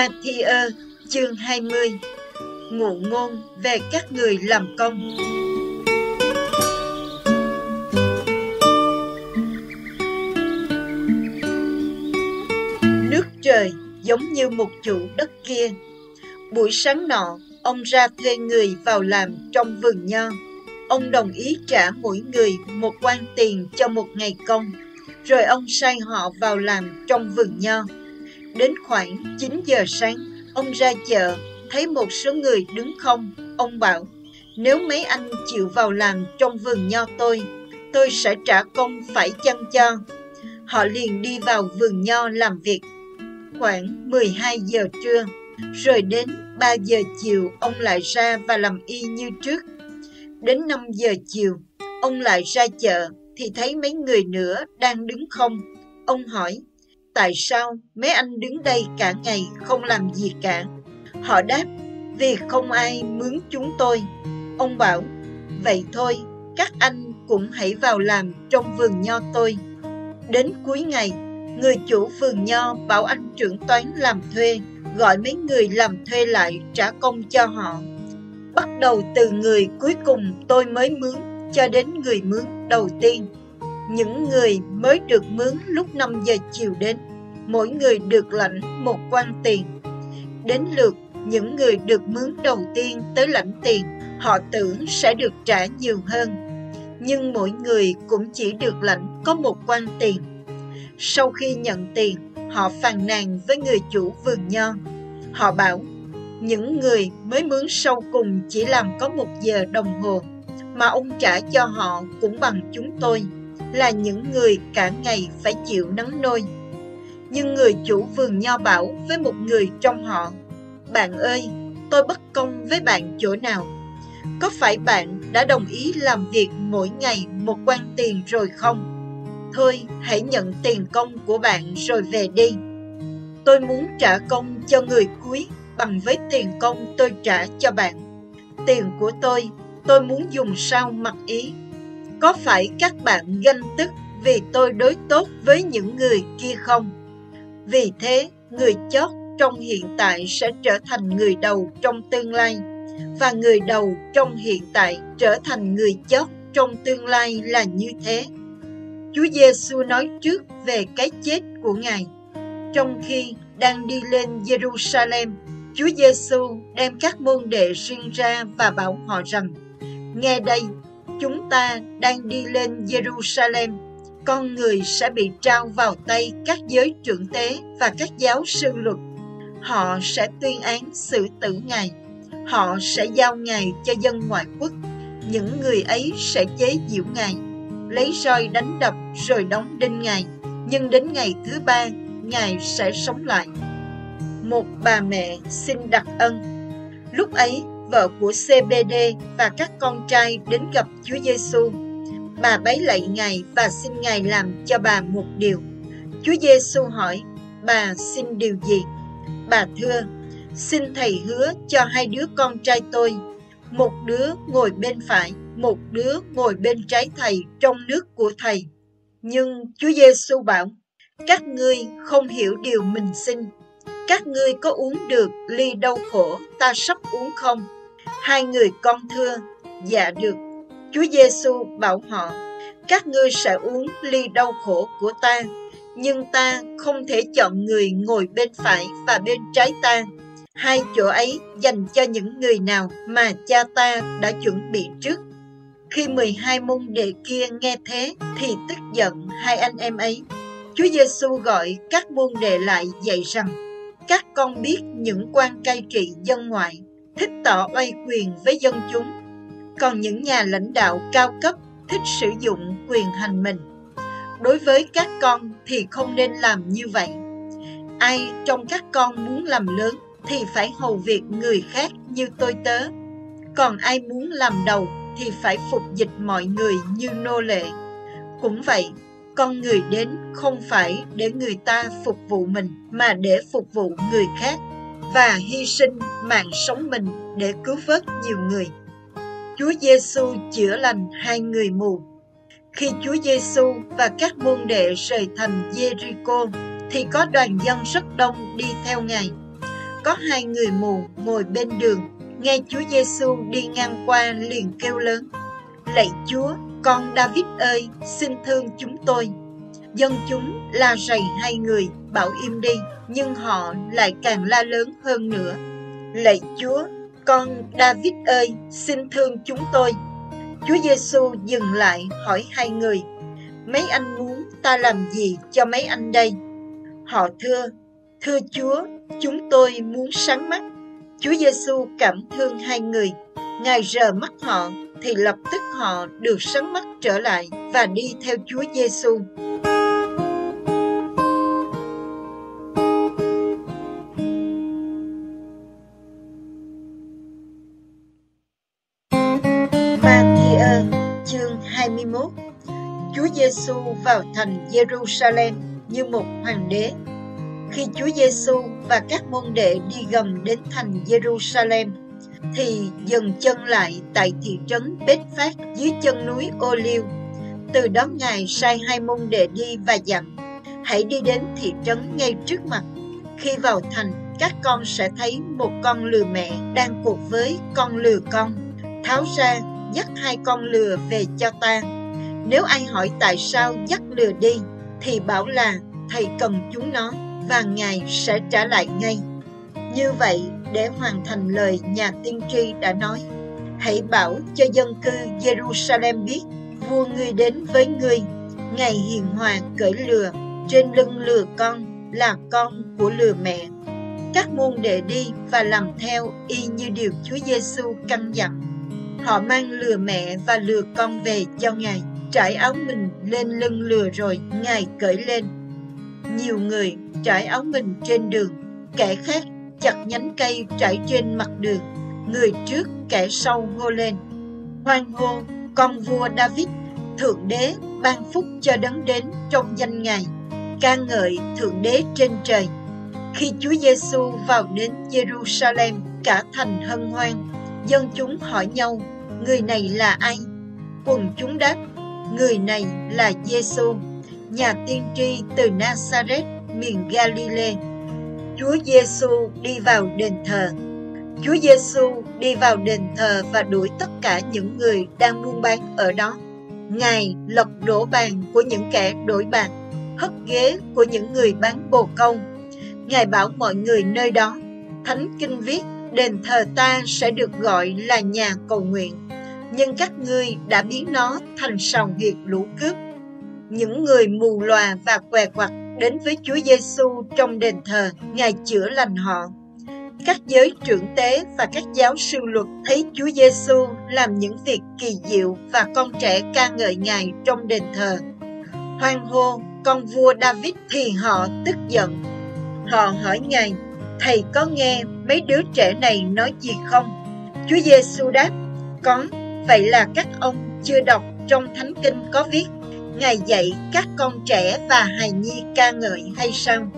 Matthew ờ, chương 20 Ngụ ngôn về các người làm công. Nước trời giống như một chủ đất kia. Buổi sáng nọ, ông ra thuê người vào làm trong vườn nho. Ông đồng ý trả mỗi người một quan tiền cho một ngày công. Rồi ông sai họ vào làm trong vườn nho. Đến khoảng 9 giờ sáng, ông ra chợ, thấy một số người đứng không. Ông bảo, nếu mấy anh chịu vào làm trong vườn nho tôi, tôi sẽ trả công phải chăng cho. Họ liền đi vào vườn nho làm việc. Khoảng 12 giờ trưa, rồi đến 3 giờ chiều ông lại ra và làm y như trước. Đến 5 giờ chiều, ông lại ra chợ thì thấy mấy người nữa đang đứng không. Ông hỏi, tại sao mấy anh đứng đây cả ngày không làm gì cả? Họ đáp, vì không ai mướn chúng tôi. Ông bảo, vậy thôi, các anh cũng hãy vào làm trong vườn nho tôi. Đến cuối ngày, người chủ vườn nho bảo anh trưởng toán làm thuê, gọi mấy người làm thuê lại trả công cho họ. Bắt đầu từ người cuối cùng tôi mới mướn, cho đến người mướn đầu tiên. Những người mới được mướn lúc 5 giờ chiều đến mỗi người được lãnh một quan tiền. Đến lượt những người được mướn đầu tiên tới lãnh tiền, họ tưởng sẽ được trả nhiều hơn. Nhưng mỗi người cũng chỉ được lãnh có một quan tiền. Sau khi nhận tiền, họ phàn nàn với người chủ vườn nho. Họ bảo, những người mới mướn sau cùng chỉ làm có một giờ đồng hồ, mà ông trả cho họ cũng bằng chúng tôi, là những người cả ngày phải chịu nắng nôi. Nhưng người chủ vườn nho bảo với một người trong họ, Bạn ơi, tôi bất công với bạn chỗ nào? Có phải bạn đã đồng ý làm việc mỗi ngày một quan tiền rồi không? Thôi, hãy nhận tiền công của bạn rồi về đi. Tôi muốn trả công cho người cuối bằng với tiền công tôi trả cho bạn. Tiền của tôi, tôi muốn dùng sao mặc ý. Có phải các bạn ganh tức vì tôi đối tốt với những người kia không? Vì thế, người chót trong hiện tại sẽ trở thành người đầu trong tương lai và người đầu trong hiện tại trở thành người chót trong tương lai là như thế. Chúa Giêsu nói trước về cái chết của Ngài. Trong khi đang đi lên Jerusalem, Chúa Giêsu đem các môn đệ riêng ra và bảo họ rằng: Nghe đây, chúng ta đang đi lên Jerusalem con người sẽ bị trao vào tay các giới trưởng tế và các giáo sư luật. Họ sẽ tuyên án xử tử Ngài. Họ sẽ giao Ngài cho dân ngoại quốc. Những người ấy sẽ chế giễu Ngài, lấy roi đánh đập rồi đóng đinh Ngài. Nhưng đến ngày thứ ba, Ngài sẽ sống lại. Một bà mẹ xin đặc ân. Lúc ấy, vợ của CBD và các con trai đến gặp Chúa Giêsu bà bấy lạy Ngài và xin Ngài làm cho bà một điều. Chúa Giêsu hỏi, bà xin điều gì? Bà thưa, xin Thầy hứa cho hai đứa con trai tôi, một đứa ngồi bên phải, một đứa ngồi bên trái Thầy trong nước của Thầy. Nhưng Chúa Giêsu bảo, các ngươi không hiểu điều mình xin. Các ngươi có uống được ly đau khổ ta sắp uống không? Hai người con thưa, dạ được. Chúa Giêsu bảo họ, các ngươi sẽ uống ly đau khổ của ta, nhưng ta không thể chọn người ngồi bên phải và bên trái ta. Hai chỗ ấy dành cho những người nào mà cha ta đã chuẩn bị trước. Khi 12 môn đệ kia nghe thế thì tức giận hai anh em ấy. Chúa Giêsu gọi các môn đệ lại dạy rằng: Các con biết những quan cai trị dân ngoại thích tỏ oai quyền với dân chúng còn những nhà lãnh đạo cao cấp thích sử dụng quyền hành mình. Đối với các con thì không nên làm như vậy. Ai trong các con muốn làm lớn thì phải hầu việc người khác như tôi tớ. Còn ai muốn làm đầu thì phải phục dịch mọi người như nô lệ. Cũng vậy, con người đến không phải để người ta phục vụ mình mà để phục vụ người khác và hy sinh mạng sống mình để cứu vớt nhiều người. Chúa Giêsu chữa lành hai người mù. Khi Chúa Giêsu và các môn đệ rời thành Jericho thì có đoàn dân rất đông đi theo Ngài. có hai người mù ngồi bên đường, nghe Chúa Giêsu đi ngang qua liền kêu lớn: Lạy Chúa, con David ơi, xin thương chúng tôi. Dân chúng la rầy hai người, bảo im đi, nhưng họ lại càng la lớn hơn nữa. Lạy Chúa, con David ơi, xin thương chúng tôi. Chúa Giêsu dừng lại hỏi hai người, mấy anh muốn ta làm gì cho mấy anh đây? Họ thưa, thưa Chúa, chúng tôi muốn sáng mắt. Chúa Giêsu cảm thương hai người, Ngài rờ mắt họ thì lập tức họ được sáng mắt trở lại và đi theo Chúa Giêsu. Giêsu vào thành Jerusalem như một hoàng đế. Khi Chúa Giêsu và các môn đệ đi gầm đến thành Jerusalem, thì dừng chân lại tại thị trấn Bết Phát dưới chân núi Ô Liêu. Từ đó Ngài sai hai môn đệ đi và dặn, hãy đi đến thị trấn ngay trước mặt. Khi vào thành, các con sẽ thấy một con lừa mẹ đang cuộc với con lừa con. Tháo ra, dắt hai con lừa về cho ta. Nếu ai hỏi tại sao dắt lừa đi, thì bảo là thầy cần chúng nó và Ngài sẽ trả lại ngay. Như vậy, để hoàn thành lời nhà tiên tri đã nói, hãy bảo cho dân cư Jerusalem biết, vua ngươi đến với ngươi, Ngài hiền hòa cởi lừa, trên lưng lừa con là con của lừa mẹ. Các môn đệ đi và làm theo y như điều Chúa Giêsu căn dặn. Họ mang lừa mẹ và lừa con về cho Ngài, trải áo mình lên lưng lừa rồi Ngài cởi lên. Nhiều người trải áo mình trên đường, kẻ khác chặt nhánh cây trải trên mặt đường. Người trước kẻ sau hô lên. Hoan hô, con vua David, Thượng Đế ban phúc cho đấng đến trong danh Ngài. ca ngợi Thượng Đế trên trời. Khi Chúa Giêsu vào đến Jerusalem, cả thành hân hoan, dân chúng hỏi nhau, người này là ai? Quần chúng đáp, người này là Giêsu, nhà tiên tri từ Nazareth, miền Galilee. Chúa Giêsu đi vào đền thờ. Chúa Giêsu đi vào đền thờ và đuổi tất cả những người đang buôn bán ở đó. Ngài lật đổ bàn của những kẻ đổi bạc, hất ghế của những người bán bồ công. Ngài bảo mọi người nơi đó, Thánh Kinh viết, đền thờ ta sẽ được gọi là nhà cầu nguyện, nhưng các ngươi đã biến nó thành sòng huyệt lũ cướp. Những người mù lòa và què quặt đến với Chúa Giêsu trong đền thờ, Ngài chữa lành họ. Các giới trưởng tế và các giáo sư luật thấy Chúa Giêsu làm những việc kỳ diệu và con trẻ ca ngợi Ngài trong đền thờ. Hoan hô con vua David thì họ tức giận. Họ hỏi Ngài, Thầy có nghe mấy đứa trẻ này nói gì không? Chúa Giêsu đáp, có, vậy là các ông chưa đọc trong Thánh Kinh có viết Ngài dạy các con trẻ và hài nhi ca ngợi hay sao?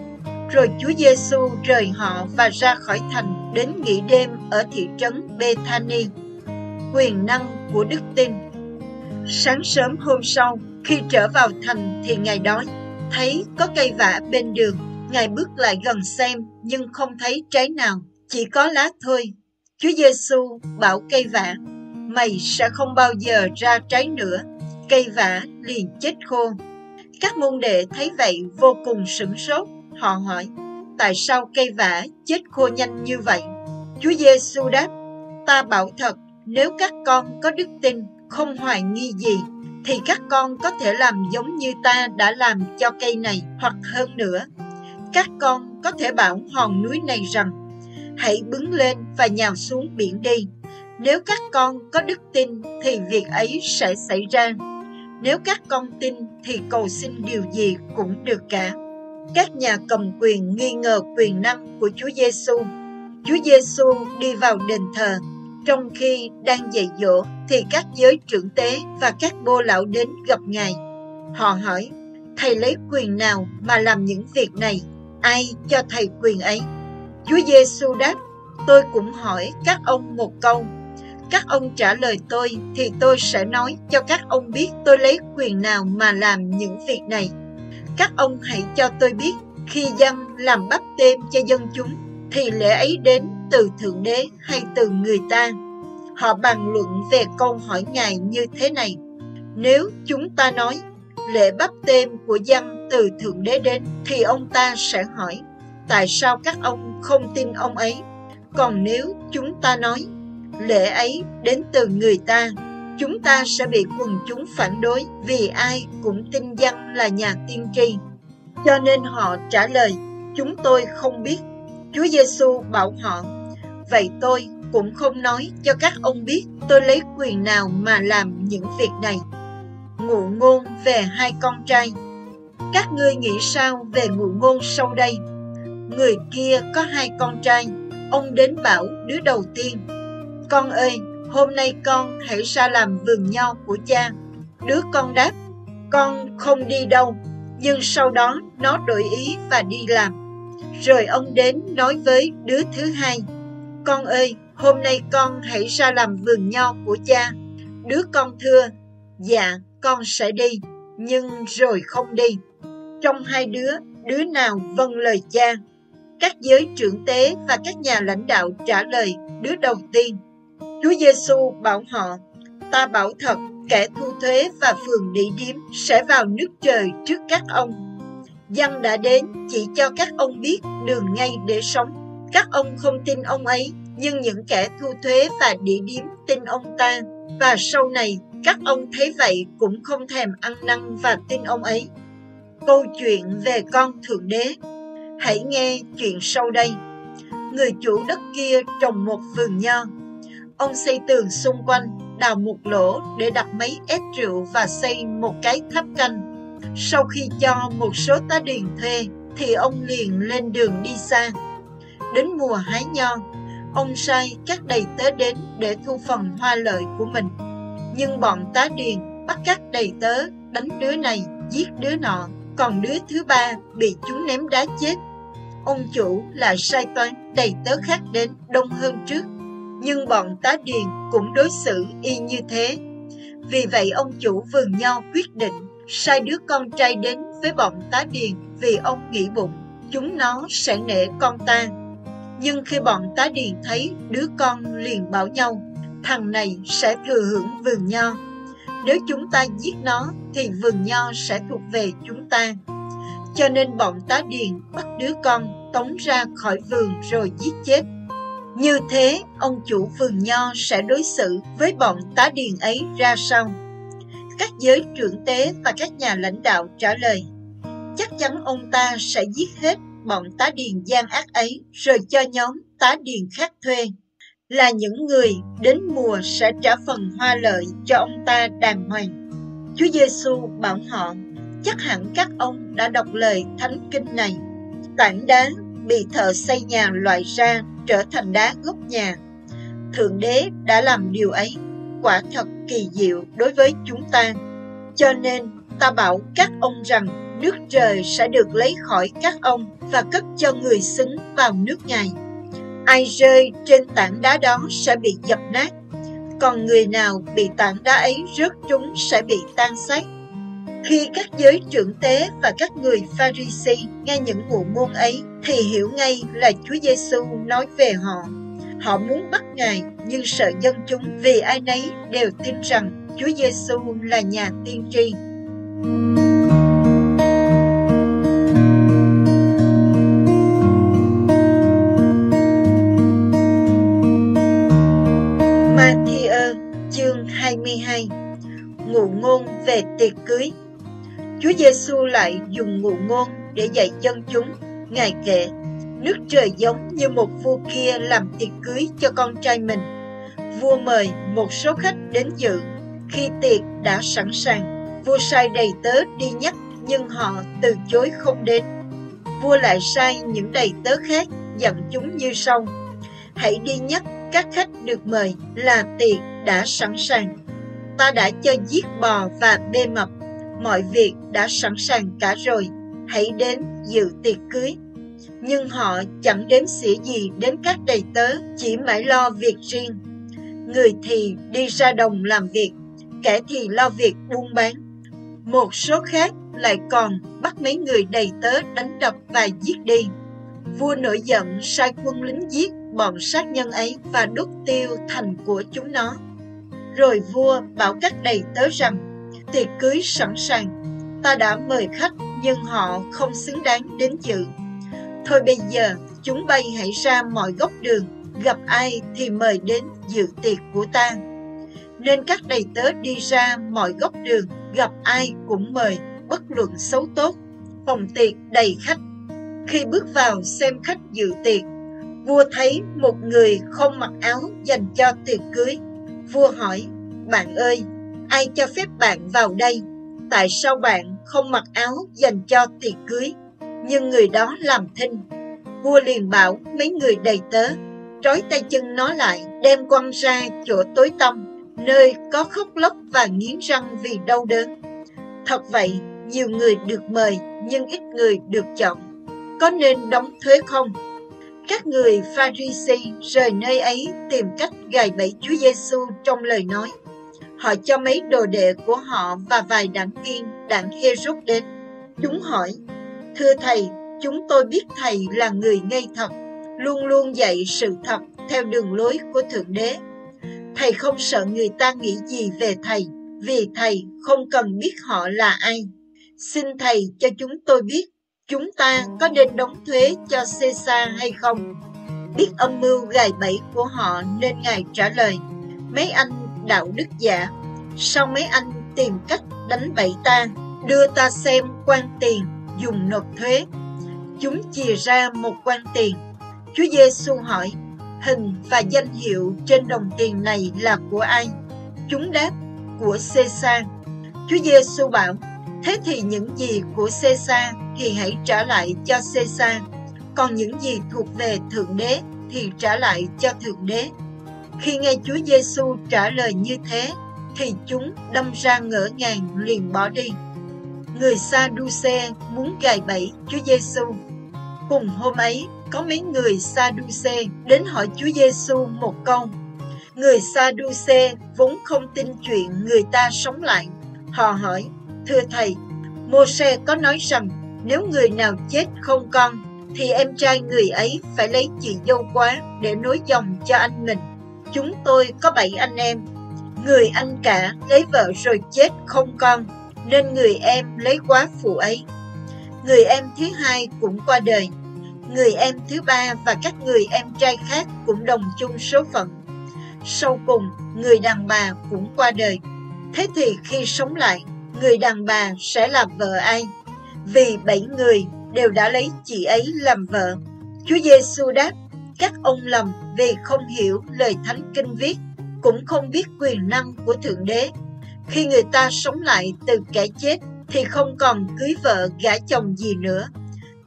Rồi Chúa Giêsu rời họ và ra khỏi thành đến nghỉ đêm ở thị trấn Bethany. Quyền năng của đức tin. Sáng sớm hôm sau, khi trở vào thành thì Ngài đói, thấy có cây vả bên đường. Ngài bước lại gần xem nhưng không thấy trái nào, chỉ có lá thôi. Chúa Giêsu bảo cây vả, mày sẽ không bao giờ ra trái nữa cây vả liền chết khô. Các môn đệ thấy vậy vô cùng sửng sốt, họ hỏi, tại sao cây vả chết khô nhanh như vậy? Chúa Giêsu đáp, ta bảo thật, nếu các con có đức tin, không hoài nghi gì, thì các con có thể làm giống như ta đã làm cho cây này hoặc hơn nữa. Các con có thể bảo hòn núi này rằng, hãy bứng lên và nhào xuống biển đi. Nếu các con có đức tin thì việc ấy sẽ xảy ra. Nếu các con tin thì cầu xin điều gì cũng được cả. Các nhà cầm quyền nghi ngờ quyền năng của Chúa Giêsu. Chúa Giêsu đi vào đền thờ, trong khi đang dạy dỗ thì các giới trưởng tế và các bô lão đến gặp Ngài. Họ hỏi, Thầy lấy quyền nào mà làm những việc này? Ai cho Thầy quyền ấy? Chúa Giêsu đáp, tôi cũng hỏi các ông một câu các ông trả lời tôi thì tôi sẽ nói cho các ông biết tôi lấy quyền nào mà làm những việc này. Các ông hãy cho tôi biết khi dân làm bắp têm cho dân chúng thì lễ ấy đến từ Thượng Đế hay từ người ta? Họ bàn luận về câu hỏi Ngài như thế này. Nếu chúng ta nói lễ bắp tên của dân từ Thượng Đế đến, thì ông ta sẽ hỏi, tại sao các ông không tin ông ấy? Còn nếu chúng ta nói lễ ấy đến từ người ta, chúng ta sẽ bị quần chúng phản đối vì ai cũng tin dân là nhà tiên tri. Cho nên họ trả lời, chúng tôi không biết. Chúa Giêsu bảo họ, vậy tôi cũng không nói cho các ông biết tôi lấy quyền nào mà làm những việc này. Ngụ ngôn về hai con trai Các ngươi nghĩ sao về ngụ ngôn sau đây? Người kia có hai con trai, ông đến bảo đứa đầu tiên, con ơi, hôm nay con hãy ra làm vườn nho của cha. Đứa con đáp, con không đi đâu, nhưng sau đó nó đổi ý và đi làm. Rồi ông đến nói với đứa thứ hai, Con ơi, hôm nay con hãy ra làm vườn nho của cha. Đứa con thưa, dạ, con sẽ đi, nhưng rồi không đi. Trong hai đứa, đứa nào vâng lời cha? Các giới trưởng tế và các nhà lãnh đạo trả lời đứa đầu tiên. Chúa Giêsu bảo họ, ta bảo thật, kẻ thu thuế và phường địa điếm sẽ vào nước trời trước các ông. Dân đã đến chỉ cho các ông biết đường ngay để sống. Các ông không tin ông ấy, nhưng những kẻ thu thuế và địa điếm tin ông ta. Và sau này, các ông thấy vậy cũng không thèm ăn năn và tin ông ấy. Câu chuyện về con Thượng Đế Hãy nghe chuyện sau đây. Người chủ đất kia trồng một vườn nho. Ông xây tường xung quanh, đào một lỗ để đặt mấy ép rượu và xây một cái tháp canh. Sau khi cho một số tá điền thuê, thì ông liền lên đường đi xa. Đến mùa hái nho, ông sai các đầy tớ đến để thu phần hoa lợi của mình. Nhưng bọn tá điền bắt các đầy tớ đánh đứa này, giết đứa nọ, còn đứa thứ ba bị chúng ném đá chết ông chủ là sai toán đầy tớ khác đến đông hơn trước nhưng bọn tá điền cũng đối xử y như thế. Vì vậy ông chủ vườn nho quyết định sai đứa con trai đến với bọn tá điền vì ông nghĩ bụng, chúng nó sẽ nể con ta. Nhưng khi bọn tá điền thấy đứa con liền bảo nhau, thằng này sẽ thừa hưởng vườn nho. Nếu chúng ta giết nó thì vườn nho sẽ thuộc về chúng ta. Cho nên bọn tá điền bắt đứa con tống ra khỏi vườn rồi giết chết. Như thế, ông chủ vườn nho sẽ đối xử với bọn tá điền ấy ra sao? Các giới trưởng tế và các nhà lãnh đạo trả lời, chắc chắn ông ta sẽ giết hết bọn tá điền gian ác ấy rồi cho nhóm tá điền khác thuê là những người đến mùa sẽ trả phần hoa lợi cho ông ta đàng hoàng. Chúa Giêsu bảo họ chắc hẳn các ông đã đọc lời thánh kinh này. Tảng đá bị thợ xây nhà loại ra trở thành đá gốc nhà. Thượng đế đã làm điều ấy, quả thật kỳ diệu đối với chúng ta. Cho nên ta bảo các ông rằng nước trời sẽ được lấy khỏi các ông và cất cho người xứng vào nước Ngài. Ai rơi trên tảng đá đó sẽ bị dập nát, còn người nào bị tảng đá ấy rớt trúng sẽ bị tan xác. Khi các giới trưởng tế và các người Pharisee nghe những ngụ ngôn ấy, thì hiểu ngay là Chúa Giêsu nói về họ. Họ muốn bắt Ngài, nhưng sợ dân chúng vì ai nấy đều tin rằng Chúa Giêsu là nhà tiên tri. Matthew, chương 22 Ngụ ngôn về tiệc cưới Chúa Giêsu lại dùng ngụ ngôn để dạy dân chúng. Ngài kể, nước trời giống như một vua kia làm tiệc cưới cho con trai mình. Vua mời một số khách đến dự. Khi tiệc đã sẵn sàng, vua sai đầy tớ đi nhắc nhưng họ từ chối không đến. Vua lại sai những đầy tớ khác dặn chúng như sau. Hãy đi nhắc các khách được mời là tiệc đã sẵn sàng. Ta đã cho giết bò và bê mập mọi việc đã sẵn sàng cả rồi, hãy đến dự tiệc cưới. Nhưng họ chẳng đếm xỉa gì đến các đầy tớ, chỉ mãi lo việc riêng. Người thì đi ra đồng làm việc, kẻ thì lo việc buôn bán. Một số khác lại còn bắt mấy người đầy tớ đánh đập và giết đi. Vua nổi giận sai quân lính giết bọn sát nhân ấy và đốt tiêu thành của chúng nó. Rồi vua bảo các đầy tớ rằng, tiệc cưới sẵn sàng, ta đã mời khách nhưng họ không xứng đáng đến dự. Thôi bây giờ, chúng bay hãy ra mọi góc đường, gặp ai thì mời đến dự tiệc của ta. Nên các đầy tớ đi ra mọi góc đường, gặp ai cũng mời, bất luận xấu tốt. Phòng tiệc đầy khách. Khi bước vào xem khách dự tiệc, vua thấy một người không mặc áo dành cho tiệc cưới. Vua hỏi, bạn ơi, ai cho phép bạn vào đây? Tại sao bạn không mặc áo dành cho tiệc cưới? Nhưng người đó làm thinh. Vua liền bảo mấy người đầy tớ, trói tay chân nó lại, đem quăng ra chỗ tối tăm, nơi có khóc lóc và nghiến răng vì đau đớn. Thật vậy, nhiều người được mời nhưng ít người được chọn. Có nên đóng thuế không? Các người Pharisee rời nơi ấy tìm cách gài bẫy Chúa Giêsu trong lời nói. Họ cho mấy đồ đệ của họ và vài đảng viên đảng Herod đến. Chúng hỏi, Thưa Thầy, chúng tôi biết Thầy là người ngây thật, luôn luôn dạy sự thật theo đường lối của Thượng Đế. Thầy không sợ người ta nghĩ gì về Thầy, vì Thầy không cần biết họ là ai. Xin Thầy cho chúng tôi biết chúng ta có nên đóng thuế cho Caesar hay không? Biết âm mưu gài bẫy của họ nên Ngài trả lời, mấy anh đạo đức giả, sao mấy anh tìm cách đánh bậy ta, đưa ta xem quan tiền dùng nộp thuế. Chúng chìa ra một quan tiền. Chúa Giêsu hỏi, hình và danh hiệu trên đồng tiền này là của ai? Chúng đáp, của Caesar. Chúa Giêsu bảo, thế thì những gì của Caesar thì hãy trả lại cho Caesar, còn những gì thuộc về Thượng Đế thì trả lại cho Thượng Đế. Khi nghe Chúa Giêsu trả lời như thế, thì chúng đâm ra ngỡ ngàng liền bỏ đi. Người sa đu xe muốn gài bẫy Chúa Giêsu. Cùng hôm ấy, có mấy người sa đu xe đến hỏi Chúa Giêsu một câu. Người sa đu xe vốn không tin chuyện người ta sống lại. Họ hỏi, thưa thầy, Mô-xe có nói rằng nếu người nào chết không con thì em trai người ấy phải lấy chị dâu quá để nối dòng cho anh mình. Chúng tôi có bảy anh em. Người anh cả lấy vợ rồi chết không con, nên người em lấy quá phụ ấy. Người em thứ hai cũng qua đời. Người em thứ ba và các người em trai khác cũng đồng chung số phận. Sau cùng, người đàn bà cũng qua đời. Thế thì khi sống lại, người đàn bà sẽ là vợ ai? Vì bảy người đều đã lấy chị ấy làm vợ. Chúa Giêsu đáp, các ông lầm vì không hiểu lời thánh kinh viết, cũng không biết quyền năng của Thượng Đế. Khi người ta sống lại từ kẻ chết thì không còn cưới vợ gả chồng gì nữa.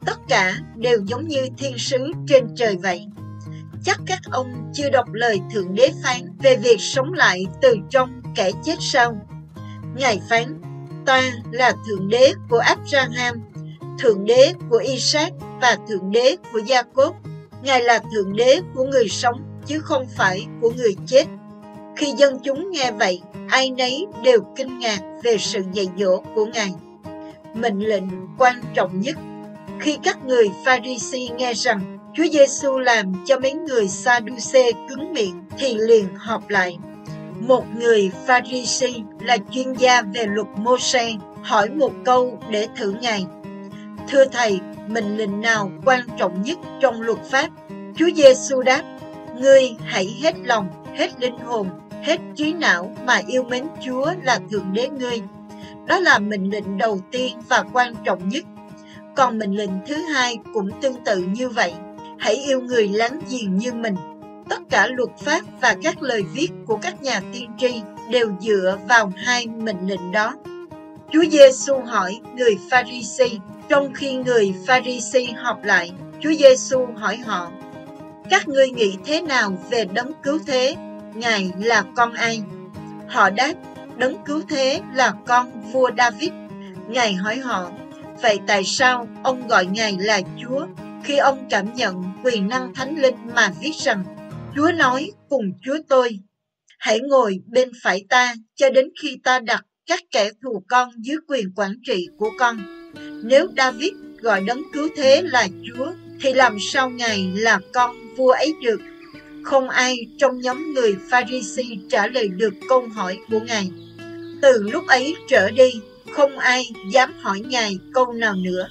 Tất cả đều giống như thiên sứ trên trời vậy. Chắc các ông chưa đọc lời Thượng Đế phán về việc sống lại từ trong kẻ chết sao? Ngài phán, ta là Thượng Đế của Abraham, Thượng Đế của Isaac và Thượng Đế của Jacob. Ngài là Thượng Đế của người sống, chứ không phải của người chết. Khi dân chúng nghe vậy, ai nấy đều kinh ngạc về sự dạy dỗ của Ngài. Mệnh lệnh quan trọng nhất khi các người Pharisee nghe rằng Chúa Giêsu làm cho mấy người Sadduce cứng miệng thì liền họp lại. Một người Pharisee là chuyên gia về luật mô hỏi một câu để thử Ngài. Thưa Thầy, mệnh lệnh nào quan trọng nhất trong luật pháp? Chúa Giêsu đáp, Ngươi hãy hết lòng, hết linh hồn, hết trí não mà yêu mến Chúa là Thượng Đế ngươi. Đó là mệnh lệnh đầu tiên và quan trọng nhất. Còn mệnh lệnh thứ hai cũng tương tự như vậy. Hãy yêu người láng giềng như mình. Tất cả luật pháp và các lời viết của các nhà tiên tri đều dựa vào hai mệnh lệnh đó. Chúa Giêsu hỏi người Pharisee, trong khi người Pharisee họp lại, Chúa Giêsu hỏi họ: Các ngươi nghĩ thế nào về đấng cứu thế? Ngài là con ai? Họ đáp: Đấng cứu thế là con vua David. Ngài hỏi họ: Vậy tại sao ông gọi Ngài là Chúa khi ông cảm nhận quyền năng thánh linh mà viết rằng Chúa nói cùng Chúa tôi Hãy ngồi bên phải ta cho đến khi ta đặt các kẻ thù con dưới quyền quản trị của con. Nếu David gọi đấng cứu thế là Chúa, thì làm sao Ngài là con vua ấy được? Không ai trong nhóm người Pharisee trả lời được câu hỏi của Ngài. Từ lúc ấy trở đi, không ai dám hỏi Ngài câu nào nữa.